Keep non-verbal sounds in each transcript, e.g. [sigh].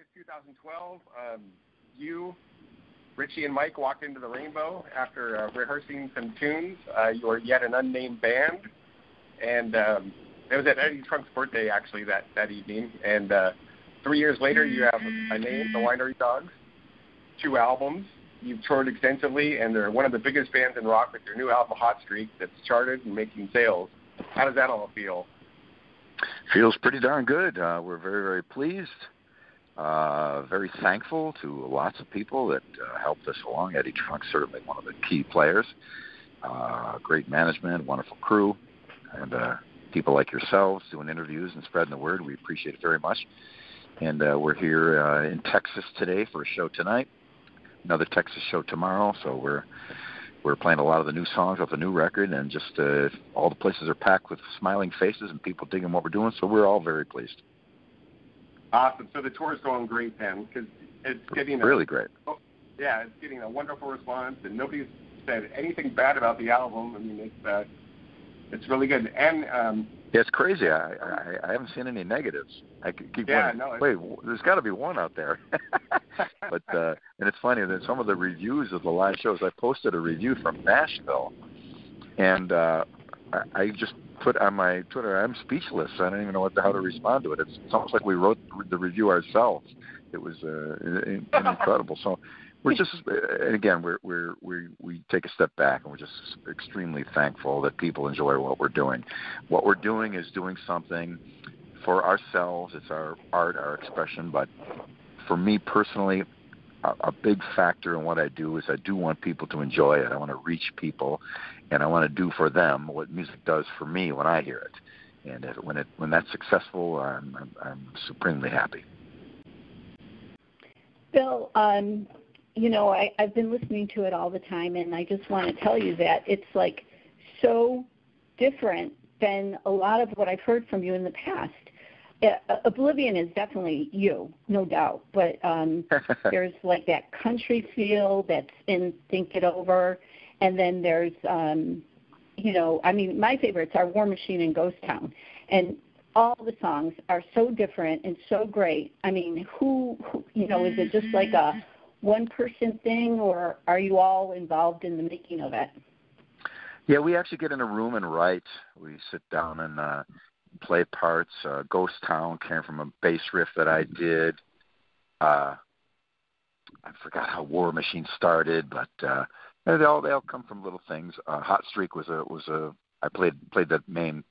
August 2012, um, you, Richie, and Mike walked into the Rainbow after uh, rehearsing some tunes. Uh, you were yet an unnamed band, and um, it was at Eddie Trunk's birthday actually that that evening. And uh, three years later, you have a name, the Winery Dogs, two albums. You've toured extensively, and they're one of the biggest bands in rock with your new album Hot Streak that's charted and making sales. How does that all feel? Feels pretty darn good. Uh, we're very, very pleased. Uh, very thankful to lots of people that uh, helped us along. Eddie Trunk, certainly one of the key players. Uh, great management, wonderful crew, and uh, people like yourselves doing interviews and spreading the word. We appreciate it very much. And uh, we're here uh, in Texas today for a show tonight. Another Texas show tomorrow. So we're we're playing a lot of the new songs off the new record, and just uh, all the places are packed with smiling faces and people digging what we're doing. So we're all very pleased. Awesome. So the tour is going great then, because it's getting a, really great. Oh, yeah, it's getting a wonderful response, and nobody's said anything bad about the album. I mean, it's uh, it's really good. And um, yeah, it's crazy. I, I I haven't seen any negatives. I keep yeah, wondering, no, wait, there's got to be one out there. [laughs] but uh, and it's funny that some of the reviews of the live shows. I posted a review from Nashville, and uh, I, I just put on my Twitter, I'm speechless. I don't even know what how to respond to it. It's, it's almost like we wrote the review ourselves. It was uh, [laughs] incredible. So we're just and again we're we're we we take a step back and we're just extremely thankful that people enjoy what we're doing. What we're doing is doing something for ourselves. It's our art, our expression. But for me personally, a, big factor in what I do is I do want people to enjoy it. I want to reach people, and I want to do for them what music does for me when I hear it. And if, when it when that's successful, I'm I'm, I'm supremely happy. Bill, um, you know, I, I've been listening to it all the time, and I just want to tell you that it's like so different than a lot of what I've heard from you in the past. Oblivion is definitely you, no doubt, but um, [laughs] there's like that country feel that's in Think It Over, and then there's, um, you know, I mean, my favorites are War Machine and Ghost Town, and all the songs are so different and so great. I mean, who, who you know, is it just like a one person thing, or are you all involved in the making of it? Yeah, we actually get in a room and write. We sit down and uh, play parts. Uh, Ghost Town came from a bass riff that I did. Uh, I forgot how War Machine started, but uh, they all they all come from little things. Uh, Hot Streak was a was a I played played the main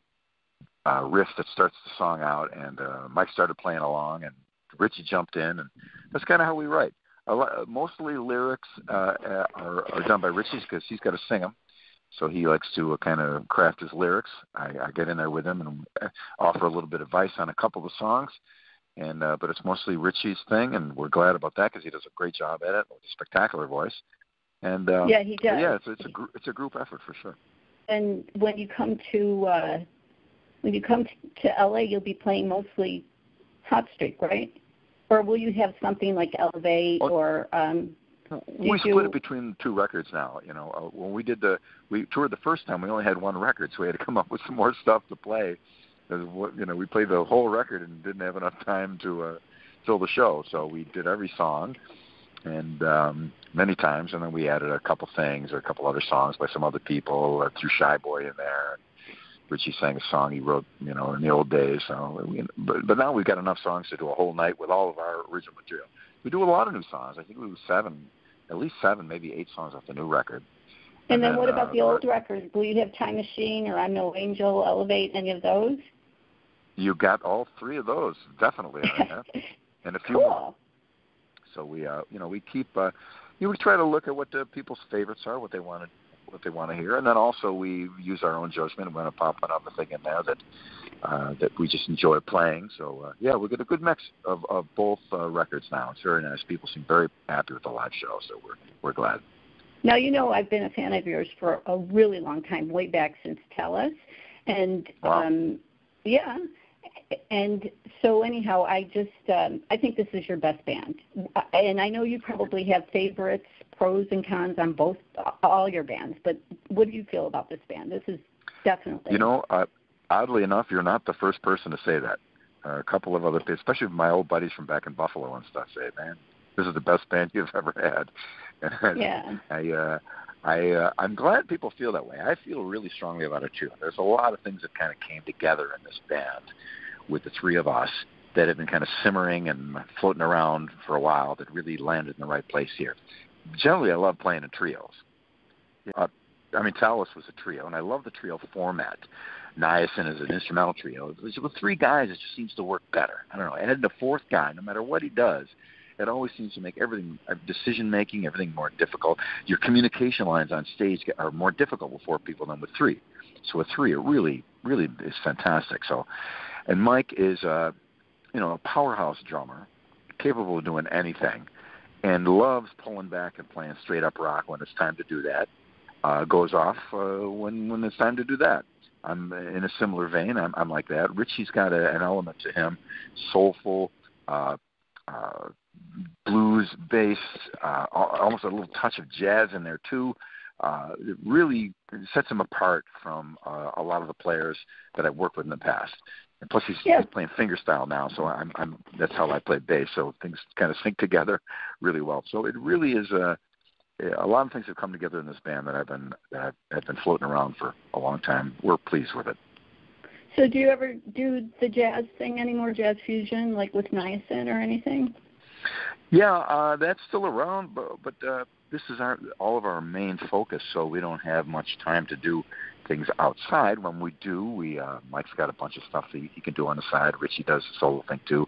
uh, riff that starts the song out, and uh, Mike started playing along, and Richie jumped in, and that's kind of how we write a lot, mostly lyrics uh, are, are done by Richie because he's got to sing them. So he likes to uh, kind of craft his lyrics. I, I get in there with him and uh, offer a little bit of advice on a couple of songs. And uh, but it's mostly Richie's thing, and we're glad about that because he does a great job at it with a spectacular voice. And uh, yeah, he does. Yeah, it's it's a gr- it's a group effort for sure. And when you come to uh, when you come to, LA, you'll be playing mostly Hot Streak, right? or will you have something like Elevate or um, we split it between two records now. You know, uh, when we did the we toured the first time, we only had one record, so we had to come up with some more stuff to play. You know, we played the whole record and didn't have enough time to uh, fill the show, so we did every song and um, many times, and then we added a couple things or a couple other songs by some other people, or threw Shy Boy in there. Richie sang a song he wrote, you know, in the old days. So, we, but but now we've got enough songs to do a whole night with all of our original material. We do a lot of new songs. I think we do seven, at least seven, maybe eight songs off the new record. And, and then, then, what about uh, the old records? Will you have Time Machine or I'm No Angel, Elevate, any of those? You got all three of those definitely on there, [laughs] and a few cool. more. So we, uh, you know, we keep. Uh, you know, we try to look at what the people's favorites are, what they want to what they want to hear, and then also we use our own judgment. We're going to pop another thing in there that uh, that we just enjoy playing. So uh, yeah, we get a good mix of, of both uh, records now. It's very nice. People seem very happy with the live show, so we're we're glad. Now you know I've been a fan of yours for a really long time, way back since Talas, and wow. um, yeah, and so anyhow, I just um, I think this is your best band, and I know you probably have favorites, pros and cons on both all your bands. But what do you feel about this band? This is definitely you know, uh, oddly enough, you're not the first person to say that. a couple of other, people, especially my old buddies from back in Buffalo and stuff, say, "Man, this is the best band you've [laughs] ever had." And yeah. I, uh, I, uh, I'm glad people feel that way. I feel really strongly about it too. There's a lot of things that kind of came together in this band with the three of us that have been kind of simmering and floating around for a while that really landed in the right place here. Generally, I love playing in trios. Uh, I mean, Talas was a trio, and I love the trio format. Niacin is an instrumental trio. With three guys, it just seems to work better. I don't know. Adding a fourth guy, no matter what he does, it always seems to make everything uh, decision making everything more difficult. Your communication lines on stage are more difficult with four people than with three. So with three, it really, really is fantastic. So, and Mike is, uh, you know, a powerhouse drummer, capable of doing anything, and loves pulling back and playing straight up rock when it's time to do that. Uh, goes off uh, when when it's time to do that. I'm in a similar vein. I'm, I'm like that. Richie's got a, an element to him, soulful, uh, uh, blues bass, uh, almost a little touch of jazz in there too. Uh, it really sets him apart from uh, a lot of the players that I've worked with in the past. And plus, he's, yeah. he's playing fingerstyle now, so I'm, I'm that's how I play bass. So things kind of sync together really well. So it really is a a lot of things have come together in this band that I've been that I've, have been floating around for a long time. We're pleased with it. So do you ever do the jazz thing anymore, jazz fusion, like with niacin or anything? Yeah, uh, that's still around, but, but uh, this is our all of our main focus, so we don't have much time to do things outside. When we do, we uh, Mike's got a bunch of stuff that he, he can do on the side. Richie does a solo thing too.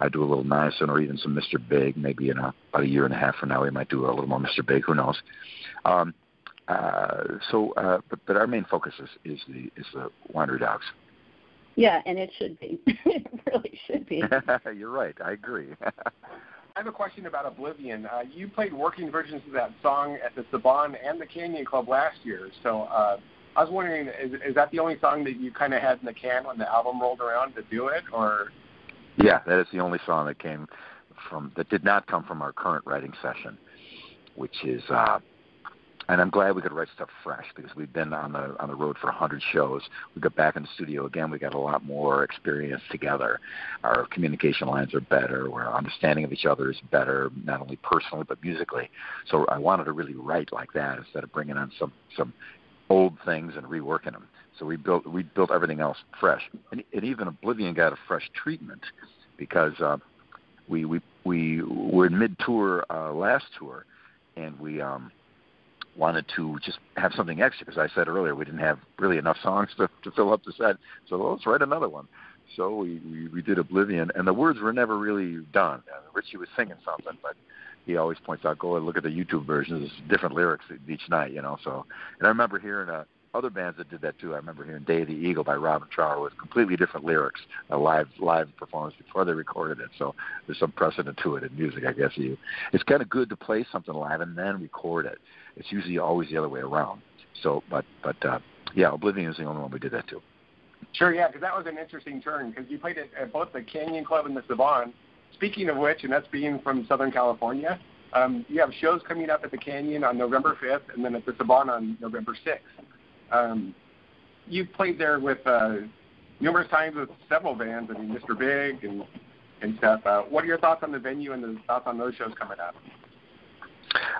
I do a little niacin or even some Mr. Big. Maybe in a, about a year and a half from now, we might do a little more Mr. Big. Who knows? Um, uh, so, uh, but but our main focus is is the is the Winery Dogs. Yeah, and it should be. [laughs] it really should be. [laughs] You're right. I agree. I have a question about Oblivion. Uh, you played working versions of that song at the Saban and the Canyon Club last year. So uh, I was wondering, is, is that the only song that you kind of had in the can when the album rolled around to do it, or? Yeah, that is the only song that came from that did not come from our current writing session, which is uh, and I'm glad we could write stuff fresh because we've been on the on the road for 100 shows. We got back in the studio again. We got a lot more experience together. Our communication lines are better. Our understanding of each other is better, not only personally but musically. So I wanted to really write like that instead of bringing on some some old things and reworking them. So we built we built everything else fresh, and, and even Oblivion got a fresh treatment because uh, we we we were in mid tour uh, last tour, and we um, wanted to just have something extra because I said earlier we didn't have really enough songs to, to fill up the set. So let's write another one. So we, we we did Oblivion, and the words were never really done. Uh, Richie was singing something, but he always points out, go and look at the YouTube version. There's different lyrics each night, you know. So, and I remember hearing uh, other bands that did that too. I remember hearing "Day of the Eagle" by Robin Trower with completely different lyrics, a live live performance before they recorded it. So there's some precedent to it in music, I guess. You, it's kind of good to play something live and then record it. It's usually always the other way around. So, but but uh, yeah, Oblivion is the only one we did that to. Sure, yeah, because that was an interesting turn because you played it at both the Canyon Club and the Saban. Speaking of which, and that's being from Southern California, um, you have shows coming up at the Canyon on November 5th and then at the Saban on November 6th. Um, you've played there with uh, numerous times with several bands. I mean, Mr. Big and and stuff. Uh, what are your thoughts on the venue and the thoughts on those shows coming up?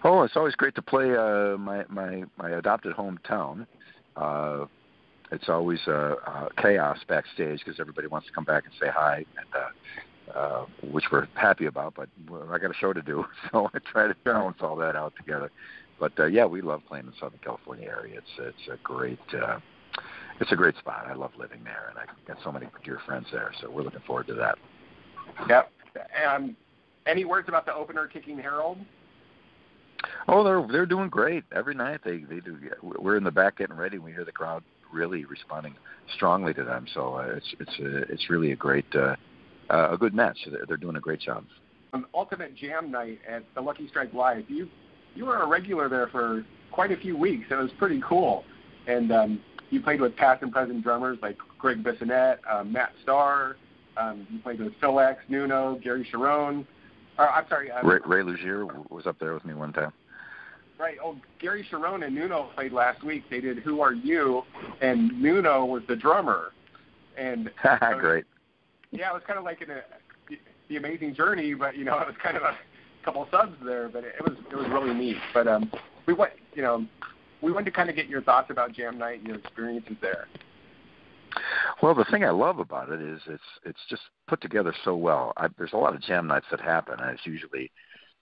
Oh, it's always great to play uh, my my my adopted hometown. Uh, it's always uh, uh, chaos backstage because everybody wants to come back and say hi, and uh, uh, which we're happy about. But I got a show to do, [laughs] so I try to balance all that out together. But uh, yeah, we love playing in the Southern California area. It's it's a great uh, it's a great spot. I love living there, and I got so many dear friends there. So we're looking forward to that. Yep. Um, any words about the opener, Kicking Harold? Oh, they're they're doing great every night. They they do. We're in the back getting ready. We hear the crowd really responding strongly to them. So uh, it's it's a, uh, it's really a great uh, uh, a good match. They're, they're doing a great job. Um, Ultimate Jam Night at the Lucky Strike Live. You you were a regular there for quite a few weeks. It was pretty cool, and um, you played with past and present drummers like Greg Bissonette, um, Matt Starr. Um, you played with Phil X, Nuno, Gary Cherone. Uh, I'm sorry. Um, Ray, Ray Luzier was up there with me one time. Right. Oh, Gary Cherone and Nuno played last week. They did "Who Are You," and Nuno was the drummer. And [laughs] great. Yeah, it was kind of like in a, the Amazing Journey, but you know, [laughs] it was kind of a couple subs there, but it, was it was really neat. But um, we went, you know, we wanted to kind of get your thoughts about Jam Night and your experiences there. Well, the thing I love about it is it's it's just put together so well. I, there's a lot of jam nights that happen, and it's usually,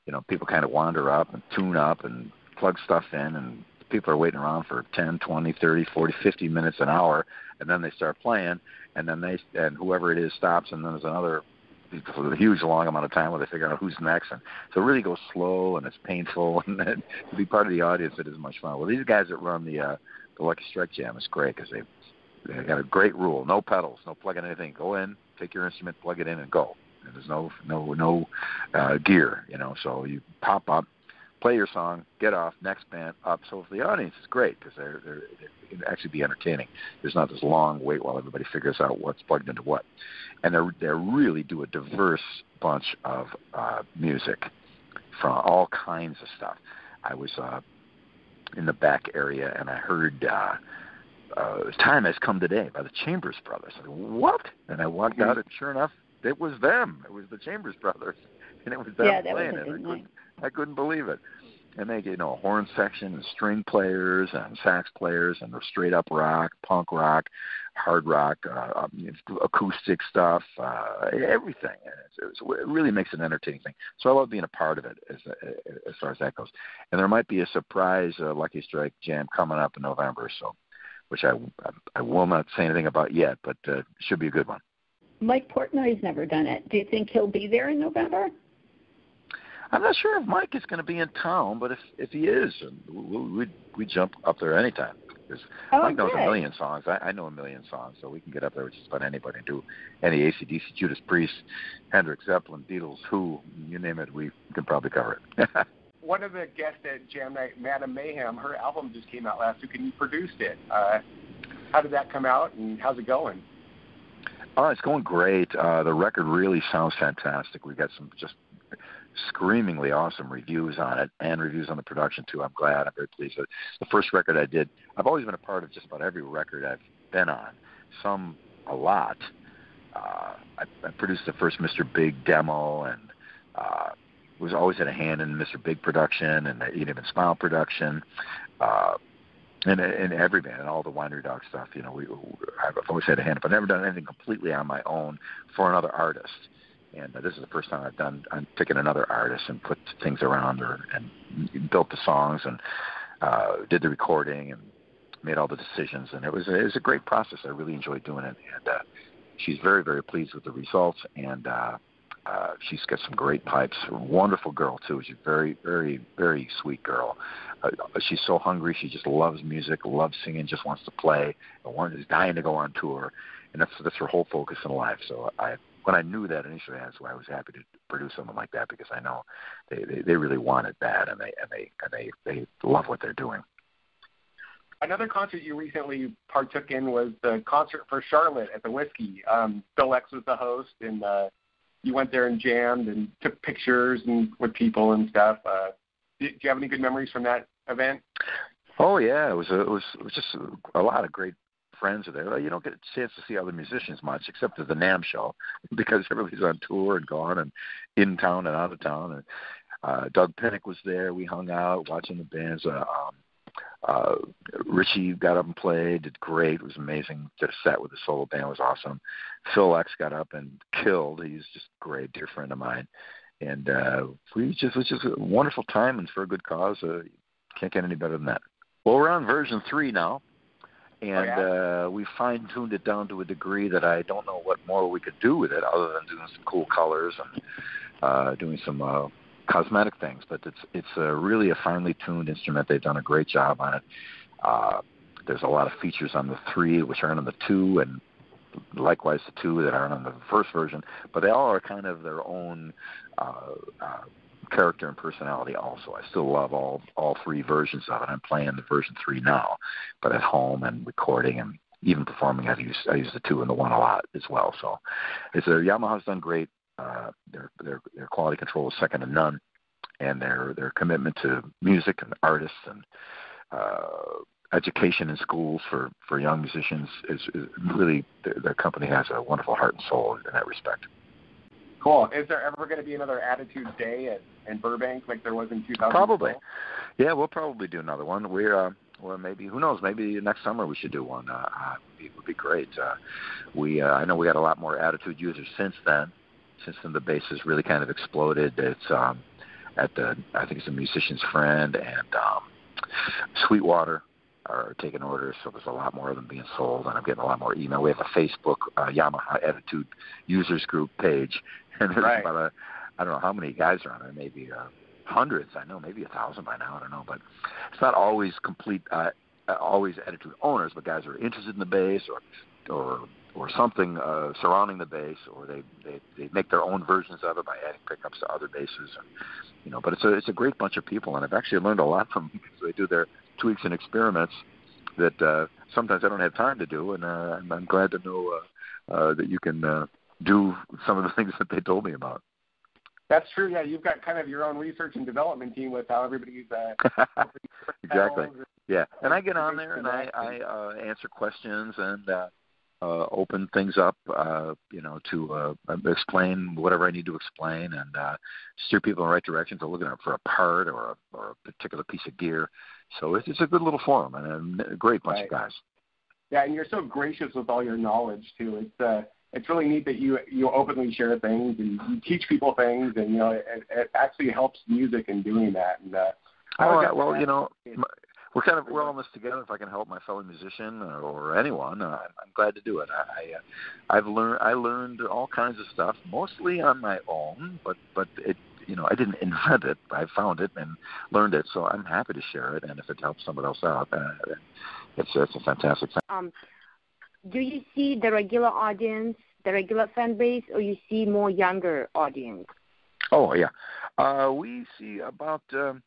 you know, people kind of wander up and tune up and plug stuff in, and people are waiting around for 10, 20, 30, 40, 50 minutes, an hour, and then they start playing, and then they and whoever it is stops, and then there's another a huge long amount of time where they figure out who's next, and so it really goes slow and it's painful, [laughs] and then to be part of the audience, it is much fun. Well, these guys that run the uh, the Lucky Strike Jam is great because they they got a great rule: no pedals, no plugging anything. Go in, take your instrument, plug it in, and go. And there's no no no uh, gear, you know. So you pop up, play your song, get off, next band up. So for the audience, is great because they're they're it can actually be entertaining. There's not this long wait while everybody figures out what's plugged into what, and they they really do a diverse bunch of uh, music from all kinds of stuff. I was uh, in the back area and I heard. Uh, uh, time has come today by the Chambers Brothers. I said, what? And I walked out, and sure enough, it was them. It was the Chambers Brothers, [laughs] and it was them yeah, playing it. I couldn't, I couldn't believe it. And they, you know, a horn section and string players and sax players and straight up rock, punk rock, hard rock, uh, um, acoustic stuff, uh, everything. It's, it really makes it an entertaining thing. So I love being a part of it as as far as that goes. And there might be a surprise uh, Lucky Strike jam coming up in November. So which I I will not say anything about yet, but uh, should be a good one. Mike Portnoy's never done it. Do you think he'll be there in November? I'm not sure if Mike is going to be in town, but if if he is, we we we jump up there anytime. Because oh, Mike knows good. a million songs. I, I know a million songs, so we can get up there with just about anybody and do any ACDC, Judas Priest, Hendrix, Zeppelin, Beatles, Who, you name it, we can probably cover it. [laughs] one of the guests at Jam Night, Madame Mayhem, her album just came out last week, and you produced it. Uh, how did that come out, and how's it going? Oh, it's going great. Uh, the record really sounds fantastic. We got some just screamingly awesome reviews on it, and reviews on the production too. I'm glad. I'm very pleased. The first record I did, I've always been a part of just about every record I've been on. Some a lot. Uh, I, I produced the first Mr. Big demo, and uh, was always at a hand in Mr. Big production and the Eat 'Em and Smile production, uh, and in every band and all the Winery Dog stuff. You know, we I've always had a hand, but I've never done anything completely on my own for another artist. And uh, this is the first time I've done. I'm taken another artist and put things around her and built the songs and uh, did the recording and made all the decisions. And it was it was a great process. I really enjoyed doing it. And uh, she's very very pleased with the results. And uh, uh, she's got some great pipes. Wonderful girl too. She's a very, very, very sweet girl. Uh, she's so hungry. She just loves music, loves singing, just wants to play, and one is dying to go on tour. And that's that's her whole focus in life. So I, when I knew that initially, that's why I was happy to produce something like that because I know they they, they really want it bad, and they and they and they they love what they're doing. Another concert you recently partook in was the concert for Charlotte at the Whisky. Um, Phil X was the host, and uh, you went there and jammed and took pictures and with people and stuff. Uh, do, you have any good memories from that event? Oh yeah, it was a, it was it was just a, lot of great friends are there. You don't get a chance to see other musicians much, except at the NAMM show, [laughs] because everybody's on tour and gone and in town and out of town. And uh, Dug Pinnick was there. We hung out watching the bands. Uh, um, uh, Richie got up and played, did great. It was amazing. Did a set with the solo band, it was awesome. Phil X got up and killed. He's just great, dear friend of mine. And uh, we just it was just a wonderful time and for a good cause. Uh, can't get any better than that. Well, we're on version three now, and oh, yeah? uh, we fine tuned it down to a degree that I don't know what more we could do with it other than doing some cool colors and uh, doing some uh, cosmetic things, but it's it's a really a finely tuned instrument. They've done a great job on it. Uh, there's a lot of features on the three which aren't on the two, and likewise the two that aren't on the first version. But they all are kind of their own uh, uh, character and personality. Also, I still love all all three versions of it. I'm playing the version three now, but at home and recording and even performing, I use I use the two and the one a lot as well. So, it's a Yamaha's done great uh, their their their quality control is second to none, and their their commitment to music and artists and uh, education in schools for for young musicians is, is really the, company has a wonderful heart and soul in that respect. Cool. Is there ever going to be another Attitude Day at in Burbank like there was in 2000? Probably. Yeah, we'll probably do another one. We're uh, well, maybe who knows? Maybe next summer we should do one. Uh, uh it would be great. Uh, we uh, I know we got a lot more Attitude users since then. Since then, the base has really kind of exploded. It's um, at the I think it's a musician's friend and um, Sweetwater are taking orders, so there's a lot more of them being sold, and I'm getting a lot more email. We have a Facebook uh, Yamaha Attitude users group page, [laughs] and there's right. about a I don't know how many guys are on it, maybe uh, hundreds. I know, maybe a thousand by now. I don't know, but it's not always complete. Uh, uh always attitude owners, but guys are interested in the bass or or or something uh, surrounding the bass, or they, they they make their own versions of it by adding pickups to other basses. And, you know, but it's a it's a great bunch of people, and I've actually learned a lot from them. [laughs] So they do their tweaks and experiments that uh, sometimes I don't have time to do, and uh, I'm, I'm glad to know uh, uh, that you can uh, do some of the [laughs] things that they told me about. That's true. Yeah, you've got kind of your own research and development team with how everybody's. Uh, [laughs] exactly. Yeah, and I get on there and I, I uh, answer questions and uh, uh, open things up, uh, you know, to uh, explain whatever I need to explain and uh, steer people in the right direction to looking up for a part or a, or a particular piece of gear. So it's, it's a good little forum and a great bunch right. of guys. Yeah, and you're so gracious with all your knowledge too. It's uh, it's really neat that you you openly share things and you teach people things, and you know it, it actually helps music in doing that. And uh, oh, well, you know, we're kind of we're all in this together. If I can help my fellow musician or, or anyone, uh, I'm glad to do it. I, I I've learned I learned all kinds of stuff, mostly on my own, but but it you know I didn't [laughs] invent it. I found it and learned it, so I'm happy to share it. And if it helps someone else out, uh, it's it's a fantastic thing. Um, do you see the regular audience, the regular fan base, or you see more younger audience? Oh yeah, uh, we see about um,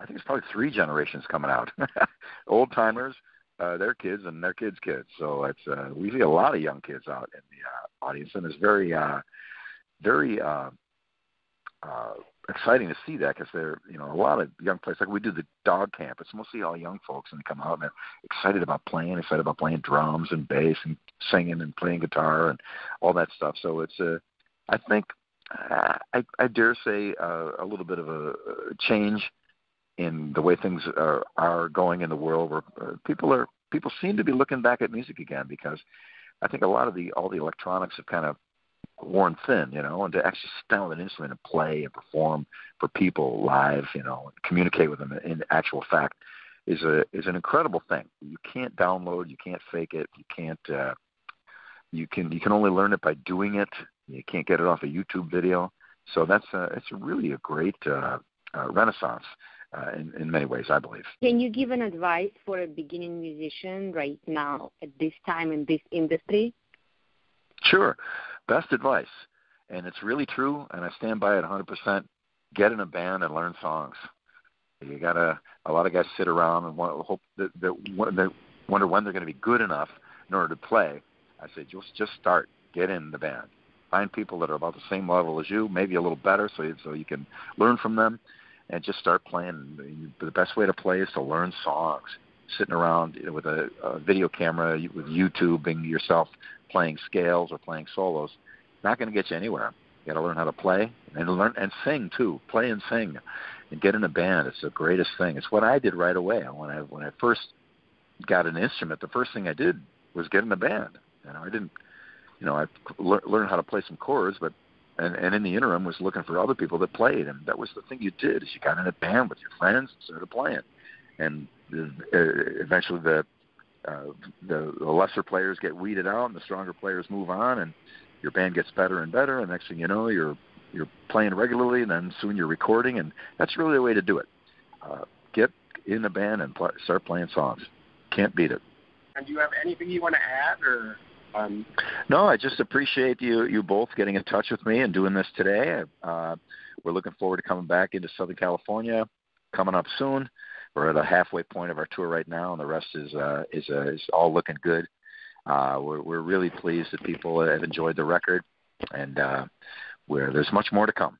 I think it's probably three generations coming out. [laughs] Old timers, uh, their kids, and their kids' kids. So it's uh, we see a lot of young kids out in the uh, audience, and it's very uh, very uh, uh, exciting to see that because they're you know a lot of young players like we do the dog camp it's mostly all young folks and they come out and they're excited about playing excited about playing drums and bass and singing and playing guitar and all that stuff so it's a i think uh, i i dare say uh, a little bit of a, a change in the way things are are going in the world where uh, people are people seem to be looking back at music again because i think a lot of the all the electronics have kind of worn thin, you know, and to actually sit down with an instrument and play and perform for people live, you know, and communicate with them in actual fact is a is an incredible thing. You can't download, you can't fake it, you can't uh you can you can only learn it by doing it. You can't get it off a YouTube video. So that's a, it's really a great uh, uh, renaissance uh, in, in many ways, I believe. Can you give an advice for a beginning musician right now at this time in this industry? Sure best advice, and it's really true, and I stand by it 100%. Get in a band and learn songs. You gotta. A lot of guys sit around and want, hope that, that, wonder when they're going to be good enough in order to play. I say just just start. Get in the band. Find people that are about the same level as you, maybe a little better, so you, so you can learn from them, and just start playing. The best way to play is to learn songs. Sitting around with a, a video camera, with YouTube, and yourself playing scales or playing solos, not going to get you anywhere. You got to learn how to play and learn and sing too. Play and sing, and get in a band. It's the greatest thing. It's what I did right away when I when I first got an instrument. The first thing I did was get in a band. You know, I didn't, you know, I le- learned how to play some chords, but and and in the interim was looking for other people that played, and that was the thing you did is you got in a band with your friends and started playing, and uh, eventually the uh, the, the lesser players get weeded out and the stronger players move on and your band gets better and better. And next thing you know you're you're playing regularly and then soon you're recording. And that's really the way to do it. Uh, get in a band and play, start playing songs. Can't beat it. And do you have anything you want to add or um... no i just appreciate you you both getting in touch with me and doing this today uh, we're looking forward to coming back into southern california coming up soon we're at a halfway point of our tour right now, and the rest is uh, is uh, is all looking good. Uh, we're we're really pleased that people have enjoyed the record, and uh, where there's much more to come.